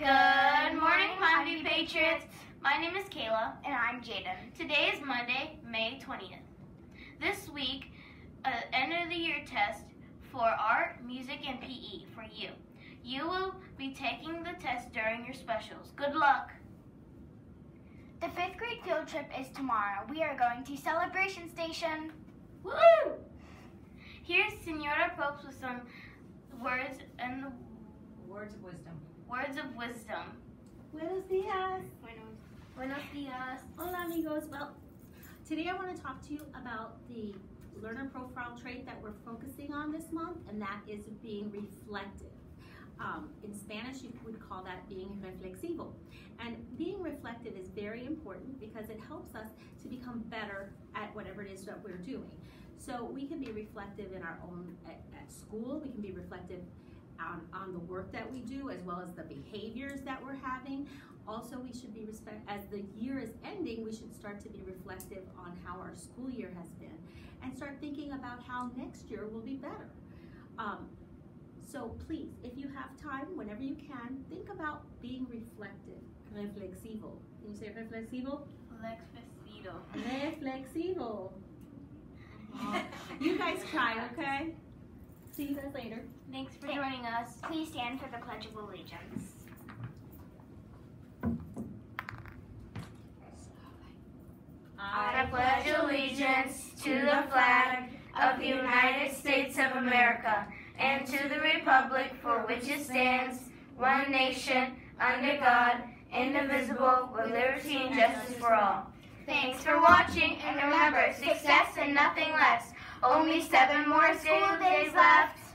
Good morning, Pine Patriots. My name is Kayla. And I'm Jaden. Today is Monday, May 20th. This week, uh, end of the year test for art, music, and PE for you. You will be taking the test during your specials. Good luck. The fifth grade field trip is tomorrow. We are going to Celebration Station. Woo! Here's Senora Popes with some words and Words of wisdom. Words of wisdom. Buenos dias. Buenos dias. Hola, amigos. Well, today I want to talk to you about the learner profile trait that we're focusing on this month, and that is being reflective. Um, in Spanish, you would call that being reflexivo. And being reflective is very important because it helps us to become better at whatever it is that we're doing. So we can be reflective in our own, at, at school, we can be reflective on, on the work that we do as well as the behaviors that we're having. Also, we should be respect, as the year is ending, we should start to be reflective on how our school year has been and start thinking about how next year will be better. Um, so please, if you have time, whenever you can, think about being reflective, reflexivo. Can you say reflexivo? Lex Vestido. Reflexivo. you guys try, okay? See you guys later. Thanks for joining us. Please stand for the Pledge of Allegiance. I pledge allegiance to the flag of the United States of America and to the republic for which it stands, one nation, under God, indivisible, with liberty and justice for all. Thanks for watching, and remember, success and nothing less. Only seven more school days left.